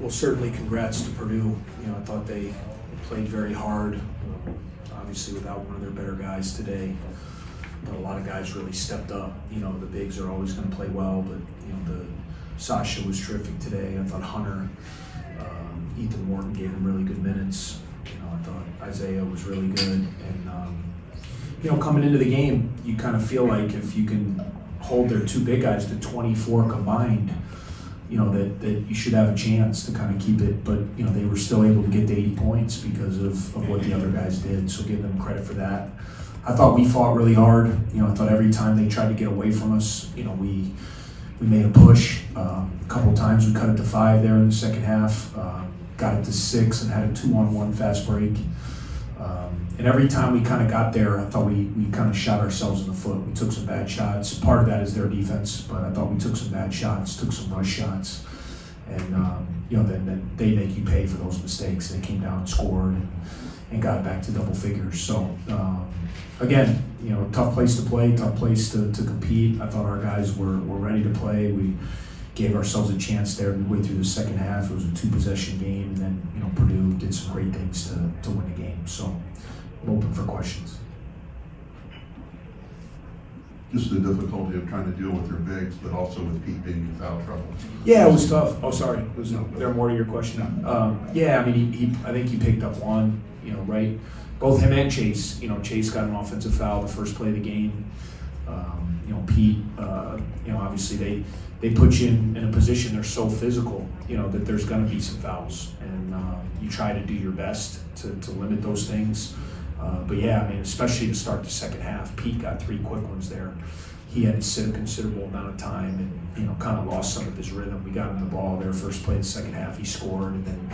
Well, certainly congrats to Purdue. You know, I thought they played very hard. Obviously, without one of their better guys today, but a lot of guys really stepped up. You know, the bigs are always going to play well, but you know, the Sasha was terrific today. I thought Hunter, um, Ethan Morton gave him really good minutes. You know, I thought Isaiah was really good, and um, you know, coming into the game, you kind of feel like if you can hold their two big guys to 24 combined, you know, that, that you should have a chance to kind of keep it. But, you know, they were still able to get to 80 points because of, of what the other guys did. So give them credit for that. I thought we fought really hard. You know, I thought every time they tried to get away from us, you know, we we made a push. Um, a couple times we cut it to five there in the second half. Um, got it to six and had a two-on-one fast break. Um, and every time we kind of got there, I thought we, we kind of shot ourselves in the foot. We took some bad shots. Part of that is their defense, but I thought we took some bad shots, took some rush shots. And, um, you know, then, then they make you pay for those mistakes. They came down and scored and, and got back to double figures. So, um, again, you know, tough place to play, tough place to, to compete. I thought our guys were, were ready to play. We gave ourselves a chance there midway through the second half. It was a two possession game, and then you know Purdue did some great things to, to win the game. So I'm open for questions. Just the difficulty of trying to deal with their bigs, but also with Pete being in foul trouble. Yeah, it was tough. Oh, sorry. Was there more to your question? Um, yeah, I mean, he, he, I think he picked up one. You know, right? Both him and Chase. You know, Chase got an offensive foul the first play of the game. Um, you know, Pete. Uh, you know, obviously they they put you in, in a position they're so physical. You know that there's going to be some fouls, and um, you try to do your best to, to limit those things. Uh, but yeah, I mean, especially to start the second half, Pete got three quick ones there. He had to sit a considerable amount of time and you know kind of lost some of his rhythm. We got him the ball there first play of the second half. He scored and then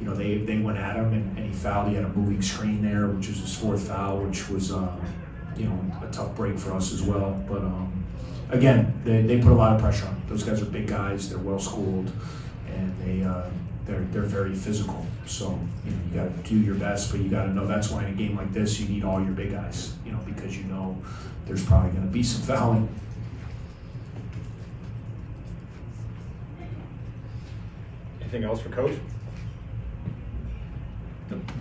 you know they, they went at him and, and he fouled. He had a moving screen there, which was his fourth foul, which was um, you know a tough break for us as well. But um, again, they, they put a lot of pressure on. Those guys are big guys. They're well schooled and they. Uh, they're they're very physical. So you know you got to do your best, but you got to know that's why in a game like this you need all your big guys. You know because you know there's probably going to be some fouling. Anything else for coach?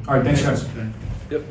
All right, thanks guys. Yep.